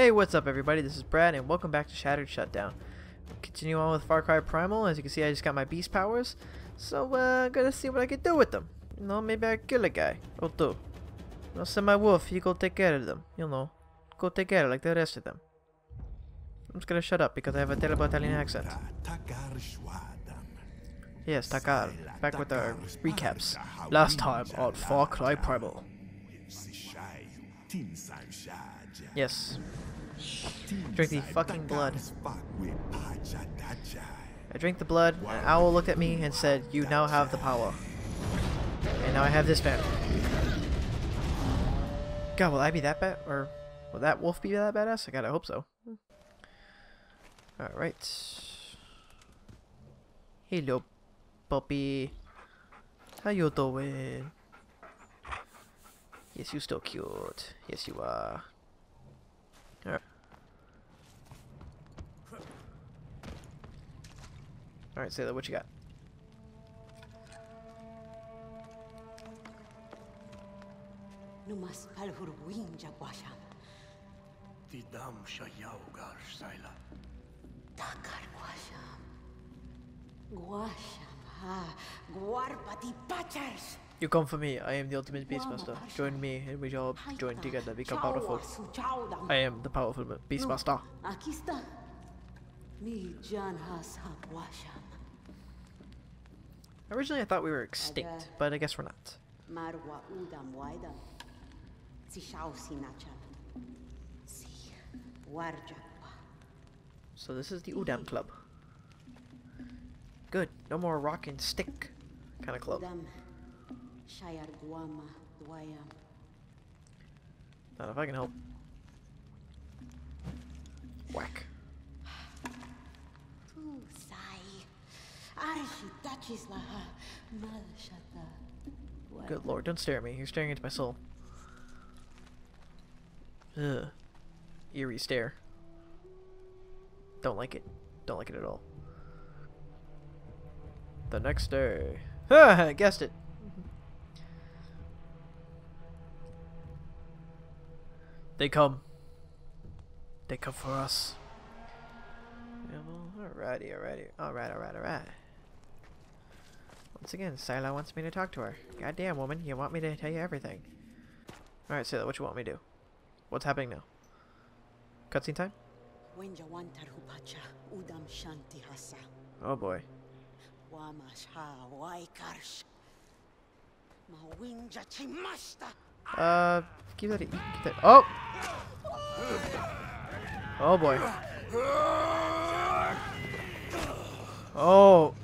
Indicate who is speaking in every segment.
Speaker 1: Hey, what's up everybody? This is Brad and welcome back to Shattered Shutdown. Continue on with Far Cry Primal. As you can see, I just got my beast powers. So, uh, gotta see what I can do with them. You know, maybe I kill a guy or two. I'll send my wolf, he go take care of them. You know, go take care of like the rest of them. I'm just gonna shut up because I have a terrible Italian accent. Yes, Takkar. Back with our recaps. Last time on Far Cry Primal. Yes. Drink the fucking blood. I drank the blood, and Owl looked at me and said, You now have the power. And now I have this banner. God, will I be that bad? Or will that wolf be that badass? I gotta hope so. Alright. Hello, puppy. How you doing? Yes, you still cute. Yes, you are. Alright. Alright, Sayla, what you got?
Speaker 2: Numas palhurwin jagwasham.
Speaker 3: Tidam shayaugar saila.
Speaker 2: Takkar gwasham. Gwasham ha. Gwarpati pachars.
Speaker 1: You come for me. I am the ultimate beastmaster. Join me and we shall join together become powerful. I am the powerful beastmaster.
Speaker 2: Akista. Mi jan has hagwasham.
Speaker 1: Originally I thought we were extinct, but I guess we're not.
Speaker 2: Marwa udam waidam. Si. Si.
Speaker 1: So this is the Udam Club. Good. No more rock and stick kind of club.
Speaker 2: Udam. Shayar guama dwayam.
Speaker 1: Not if I can help. Whack. Good lord, don't stare at me. You're staring into my soul. Ugh. Eerie stare. Don't like it. Don't like it at all. The next day. Ha! I guessed it. They come. They come for us. Alrighty, alrighty. Alright, alright, alright. Once again, Sayla wants me to talk to her. Goddamn, woman, you want me to tell you everything. Alright, Sayla, what you want me to do? What's happening now? Cutscene time?
Speaker 2: Wenja wantar hupacha. Udam shanti hasa.
Speaker 1: Oh boy.
Speaker 2: Wamash ha waikarsh. Ma chimasta.
Speaker 1: Uh, give that, keep that. Oh! Oh boy. Oh,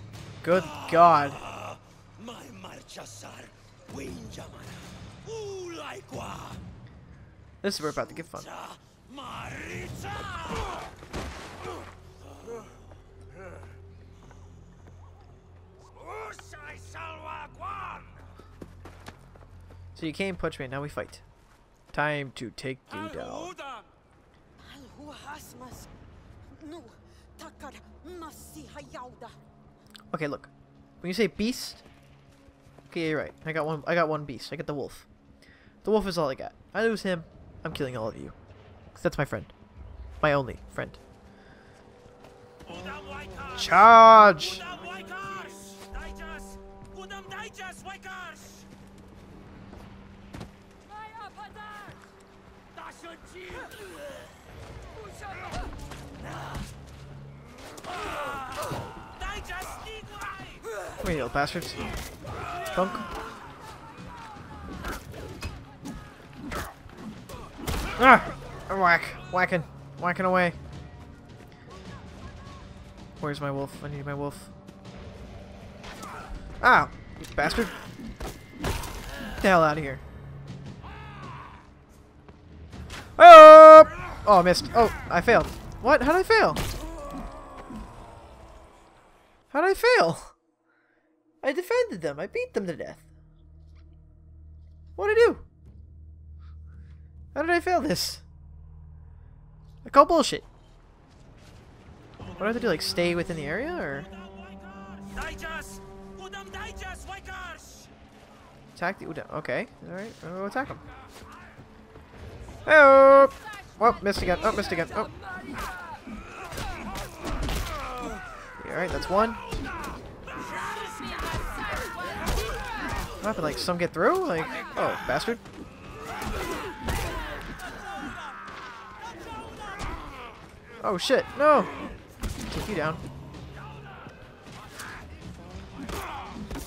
Speaker 1: good god. This is where we're about to get fun. So you came, punch me, now we fight. Time to take you down.
Speaker 3: Udam.
Speaker 2: Alhu hasmas. Nu takar masi hayauda.
Speaker 1: Okay, look. When you say beast, okay, you're right. I got one. I got one beast. I got the wolf. The wolf is all I got. I lose him, I'm killing all of you. 'Cause that's my friend. My only friend.
Speaker 3: Udam waikars.
Speaker 1: Charge! Come here, little bastards. Punk. Ah! Whack. Whacking. Whacking away. Where's my wolf? I need my wolf. Ow! You bastard. Get the hell out of here. Oh! Oh, I missed. Oh, I failed. What? How did I fail? Did I defended them. I beat them to death. What did I do? How did I fail this? I call bullshit. What do I have to do? Like stay within the area, or.
Speaker 3: Udam
Speaker 1: attack the Udam? Okay, all right. I'll go attack him. Help! Oh, missed again. Oh, missed again. Oh. Alright, that's one. Happened? Like, some get through? Like, oh, bastard. Oh shit, no! Take you down.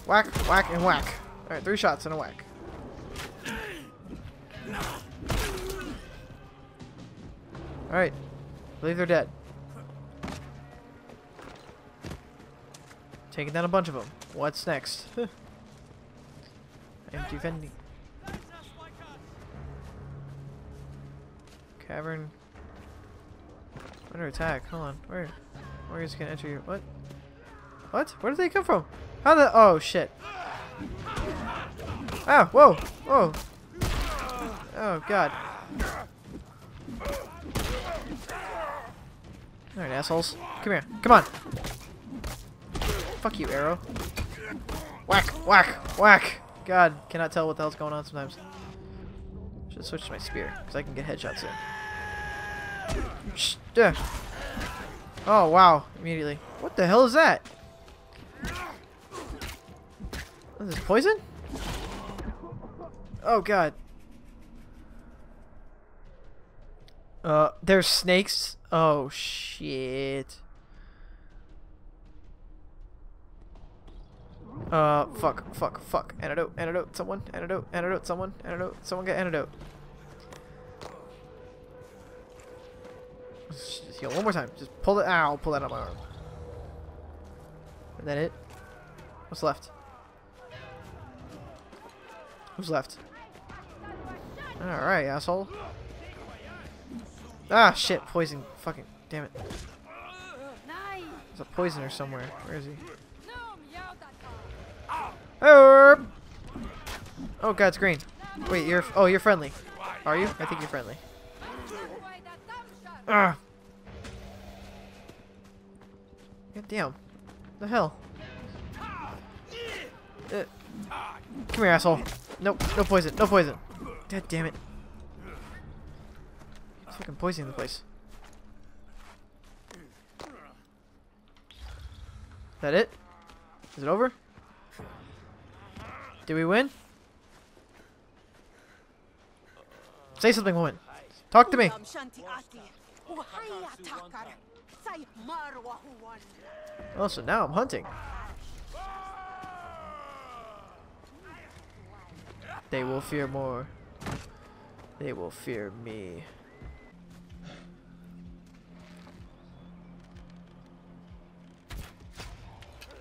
Speaker 1: Whack, whack, and whack. Alright, three shots and a whack. Alright. believe they're dead. Taking down a bunch of them. What's next? I'm defending. Cavern. Under attack. Hold on. Where? He gonna enter you? What? What? Where did they come from? How the? Oh shit. Ah! Whoa! Whoa! Oh god. Alright, assholes. Come here. Come on! Fuck you, arrow. Whack! Whack! Whack! God, cannot tell what the hell's going on sometimes. Should switch to my spear, because I can get headshots in. Oh, wow. Immediately. What the hell is that? Is this poison? Oh, God. Uh, there's snakes? Oh, shit. Uh, fuck, fuck, fuck. Antidote, antidote, someone, antidote, antidote, someone, antidote, someone get antidote. Just heal one more time. Just pull it. Ow, pull that out my arm. Is that it? What's left? Who's left? Alright, asshole. Ah, shit, poison. Fucking, damn it. There's a poisoner somewhere. Where is he? Oh, oh god, it's green. Wait, you're oh you're friendly. Are you? I think you're friendly. Ah. God damn. The hell? Uh, come here, asshole. Nope, no poison, no poison. God damn it. It's fucking poisoning the place. That it? Is it over? Did we win? Say something, woman. Talk to me. Oh, so now I'm hunting. They will fear more. They will fear me.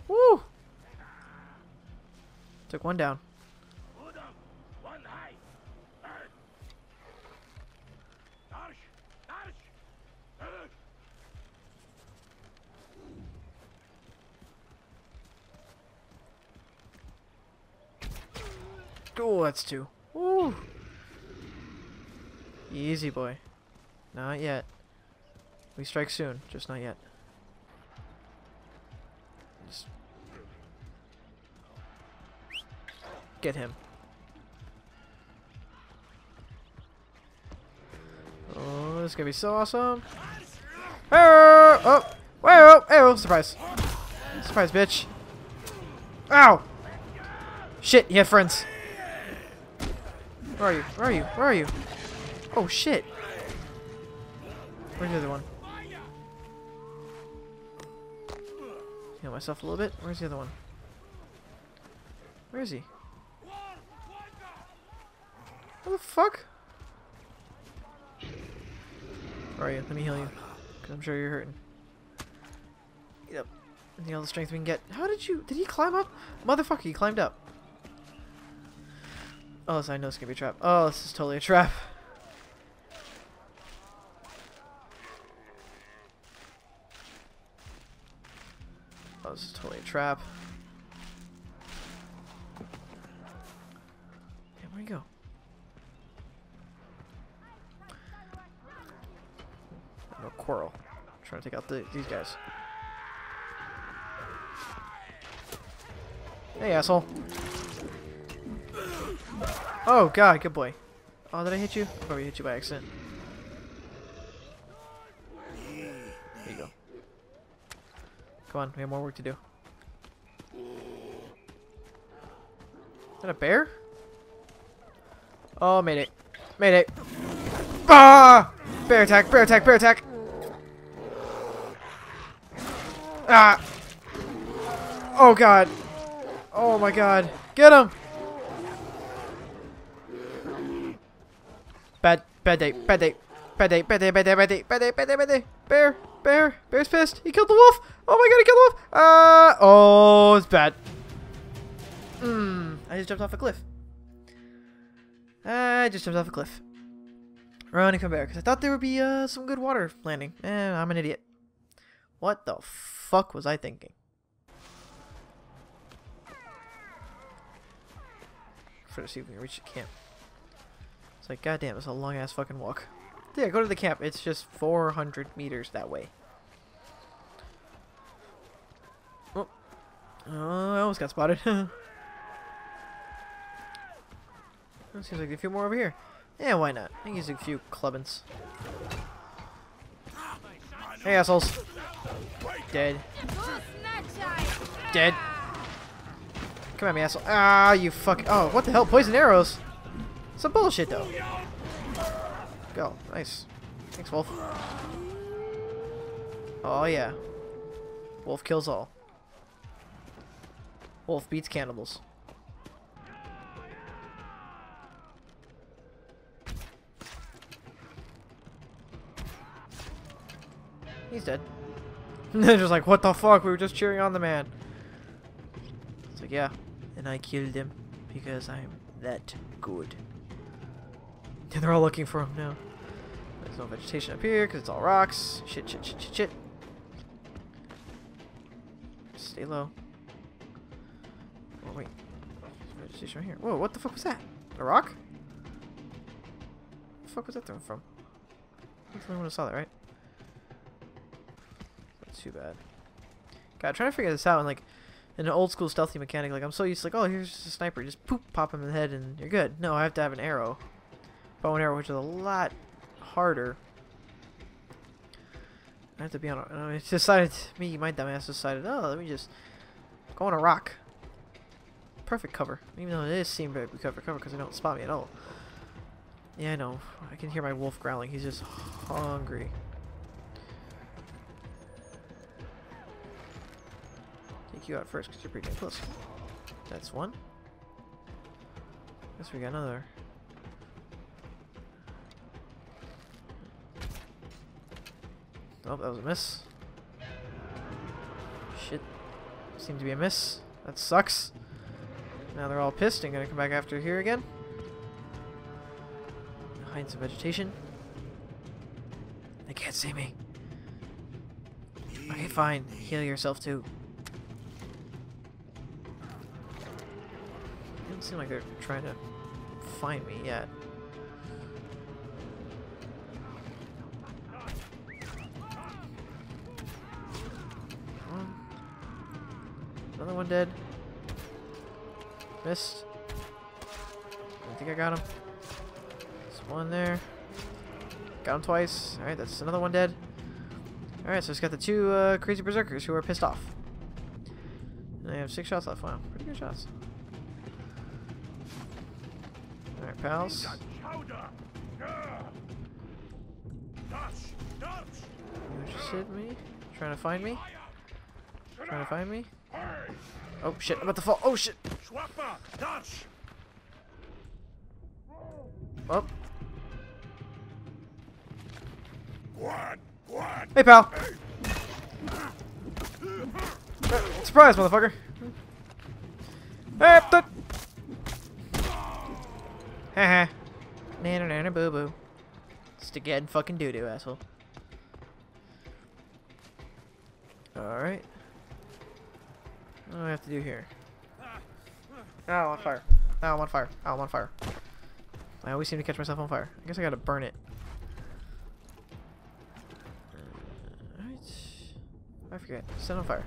Speaker 1: Woo! Took one down. Oh, that's two. Woo! Easy, boy. Not yet. We strike soon, just not yet. Just get him. Oh, this is gonna be so awesome. Oh, oh, oh, oh, oh, surprise. Surprise, bitch. Ow! Shit, he had friends. Where are you? Where are you? Where are you? Oh, shit. Where's the other one? Heal myself a little bit. Where's the other one? Where is he? What the fuck? Where are you? Let me heal you. Cause I'm sure you're hurting. Yep. Need all the strength we can get. How did you... Did he climb up? Motherfucker, he climbed up. Oh, so I know it's gonna be a trap. Oh, this is totally a trap. Oh, this is totally a trap. the, these guys. Hey, asshole. Oh, God, good boy. Oh, did I hit you? I probably hit you by accident. There you go. Come on, we have more work to do. Is that a bear? Oh, made it. Made it. Ah! Bear attack, bear attack, bear attack! Ah! Oh god. Oh my god. Get him! Bad, bad day, bad day. Bad day, bad day, bad day, bad day, bad day, bad day, bad day. Bear, bear, bear's pissed. He killed the wolf. Oh my god, he killed the wolf. Uh, oh, it's bad. Hmm, I just jumped off a cliff. I just jumped off a cliff. Running from bear, because I thought there would be uh, some good water landing. Eh, I'm an idiot. What the fuck was I thinking? Try to see if we can reach the camp. It's like, goddamn, it's a long ass fucking walk. Yeah, go to the camp. It's just 400 meters that way. Oh, oh I almost got spotted. seems like a few more over here. Yeah, why not? I can use a few clubbins. Hey, assholes. Dead. Dead. Come at me, asshole. Ah, you fuck. Oh, what the hell? Poison arrows? Some bullshit, though. Go. Nice. Thanks, Wolf. Oh, yeah. Wolf kills all. Wolf beats cannibals. He's dead. They're just like, what the fuck? We were just cheering on the man. It's like, yeah. And I killed him because I'm that good. And they're all looking for him now. There's no vegetation up here because it's all rocks. Shit, shit, shit, shit, shit. Stay low. Oh, wait. There's vegetation right here. Whoa, what the fuck was that? A rock? the fuck was that thrown from? The only one who saw that, right? Too bad. God, I'm trying to figure this out and like in an old school stealthy mechanic, like I'm so used to like, oh here's a sniper, just poop, pop him in the head and you're good. No, I have to have an arrow. Bow and arrow, which is a lot harder. I have to be on a, I decided, me, my dumbass decided, oh, let me just go on a rock. Perfect cover. Even though it is seem very cover cover because they don't spot me at all. Yeah, I know. I can hear my wolf growling. He's just hungry. You out first because you're pretty close. That's one. Guess we got another. Oh, that was a miss. Shit. Seemed to be a miss. That sucks. Now they're all pissed and gonna come back after here again. Behind some vegetation. They can't see me. Okay, fine. Heal yourself too. Doesn't seem like they're trying to find me yet. Another one dead. Missed. I think I got him. There's one there. Got him twice. Alright, that's another one dead. Alright, so it's got the two uh, crazy berserkers who are pissed off. And I have six shots left. Wow, pretty good shots. Pals. You interested in me? Trying to find me? Trying to find me? Oh shit, I'm about to fall. Oh shit! Oh. Hey, pal! Surprise, motherfucker! Hey, Uh-huh. Haha. Nana nana boo boo. Stick and fucking doo doo, asshole. Alright. What do I have to do here? Oh, I'm on fire. Oh, I'm on fire. Oh, I'm on fire. I always seem to catch myself on fire. I guess I gotta burn it. Alright. I forget. Set on fire.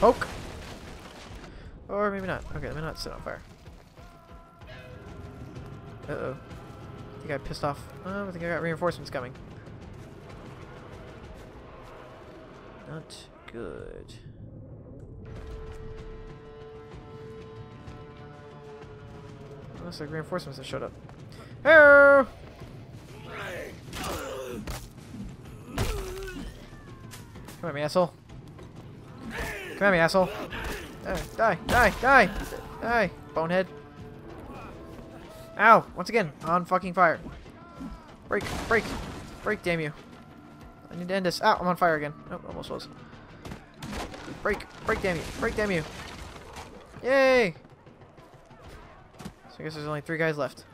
Speaker 1: Poke! Or maybe not. Okay, let me not set on fire. Uh-oh. I think I pissed off. Oh, I think I got reinforcements coming. Not good. Oh, looks like reinforcements have showed up. Hello! Come at me, asshole. Come at me, asshole. Die, die, die, die, bonehead. Ow! Once again, on fucking fire. Break, break, break, damn you. I need to end this. Ow, I'm on fire again. Nope, almost was. Break, break, damn you, break, damn you. Yay! So I guess there's only three guys left.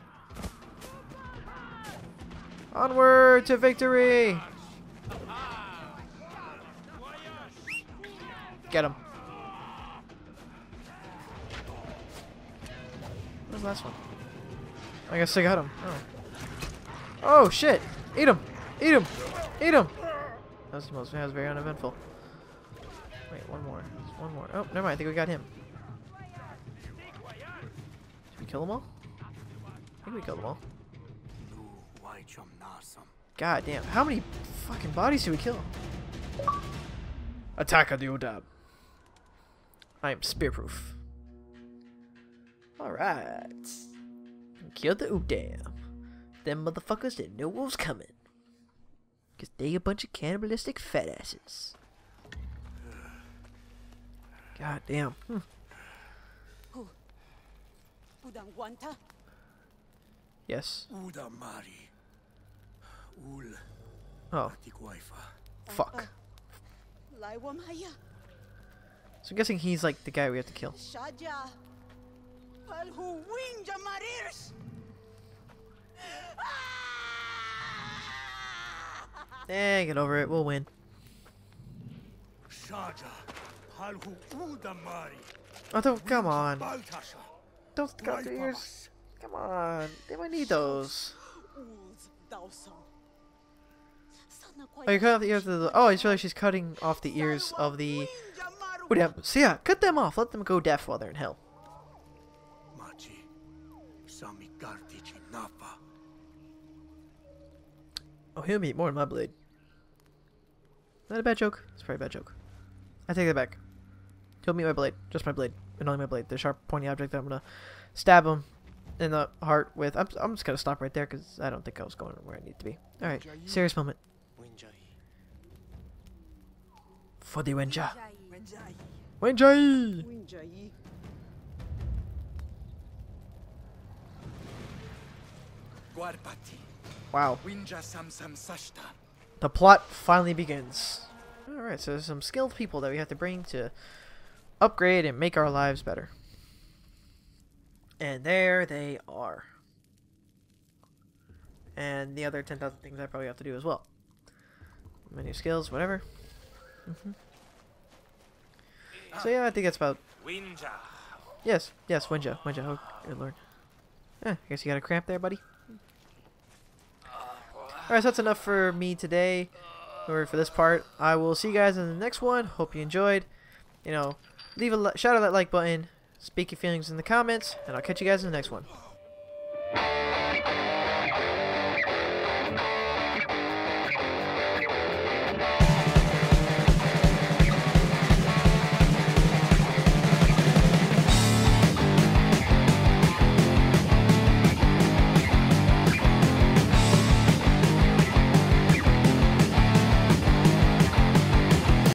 Speaker 1: Onward to victory! Get him. Last one? I guess I got him. Oh. Oh shit! Eat him! Eat him! Eat him! That was the most. That was very uneventful. Wait, one more. One more. Oh, never mind. I think we got him. Did we kill them all? I think we killed them all. God damn. How many fucking bodies did we kill? Attack of the Udam. I am spear proof. Alright. Kill the Udam. Them motherfuckers didn't know what was coming. Because they a bunch of cannibalistic fat asses. God damn. Hmm.
Speaker 2: Udang Wanta?
Speaker 1: Yes.
Speaker 4: Uda Mari. Ul
Speaker 1: Oh,
Speaker 4: Tiguaifa.
Speaker 1: fuck.
Speaker 2: Laiwa Maya?
Speaker 1: So I'm guessing he's like the guy we have to kill.
Speaker 2: Shaja? Alhu Winja Marirs?
Speaker 1: Eh, get over it. We'll win.
Speaker 4: Shaja. Halhu Uda
Speaker 1: Oh, don't, come on. Don't cut the ears. Come on. They might need those.
Speaker 2: Uz
Speaker 1: Oh, you cut off the ears of the. Oh, I just realized she's cutting off the ears of the. Whatever. So yeah, cut them off. Let them go deaf while they're in hell.
Speaker 4: Machi. Sami Gartichi Nafa.
Speaker 1: Oh, he'll meet more in my blade. Not a bad joke. It's probably a bad joke. I take that back. He'll meet my blade. Just my blade. And only my blade. The sharp, pointy object that I'm gonna stab him in the heart with. I'm, I'm just gonna stop right there because I don't think I was going where I need to be. Alright, serious moment. For the Wenja. Wenjai!
Speaker 2: Winjai.
Speaker 1: Wow.
Speaker 4: Winja Sam Sam Sashta.
Speaker 1: The plot finally begins. Alright, so there's some skilled people that we have to bring to upgrade and make our lives better. And there they are. And the other 10,000 things I probably have to do as well. Menu skills, whatever. hmm So yeah, I think that's about...
Speaker 3: Wenja.
Speaker 1: Yes, yes, Wenja, Wenja, oh good lord. Eh, I guess you got a cramp there, buddy. Alright, so that's enough for me today, or for this part. I will see you guys in the next one. Hope you enjoyed. You know, leave a shout out that like button, speak your feelings in the comments, and I'll catch you guys in the next one.